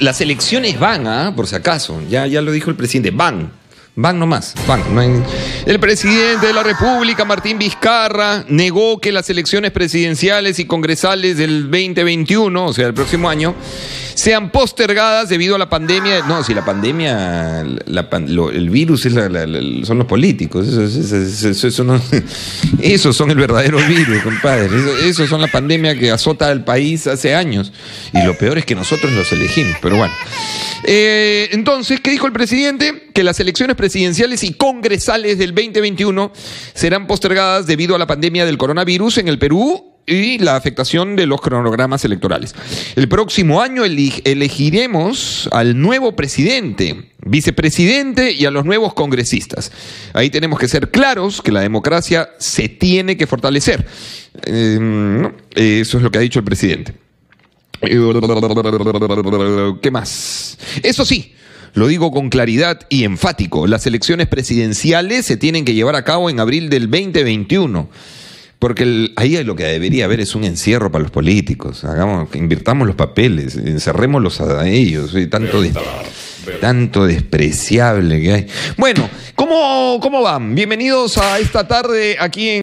Las elecciones van, ¿ah? por si acaso, ya, ya lo dijo el presidente, van. Van nomás, van. El presidente de la República, Martín Vizcarra, negó que las elecciones presidenciales y congresales del 2021, o sea, el próximo año, sean postergadas debido a la pandemia. No, si la pandemia, el virus son los políticos. Eso, eso, eso, esos son el verdadero virus, compadre. Esos son la pandemia que azota al país hace años. Y lo peor es que nosotros los elegimos. Pero bueno. Eh, entonces, ¿qué dijo el presidente? Que las elecciones presidenciales y congresales del 2021 serán postergadas debido a la pandemia del coronavirus en el Perú y la afectación de los cronogramas electorales. El próximo año elegiremos al nuevo presidente, vicepresidente y a los nuevos congresistas. Ahí tenemos que ser claros que la democracia se tiene que fortalecer. Eh, eso es lo que ha dicho el presidente. ¿Qué más? Eso sí, lo digo con claridad y enfático, las elecciones presidenciales se tienen que llevar a cabo en abril del 2021. Porque ahí lo que debería haber es un encierro para los políticos. Hagamos, invirtamos los papeles, encerrémoslos a ellos. Tanto, tanto despreciable que hay. Bueno, ¿cómo, ¿cómo van? Bienvenidos a esta tarde aquí en.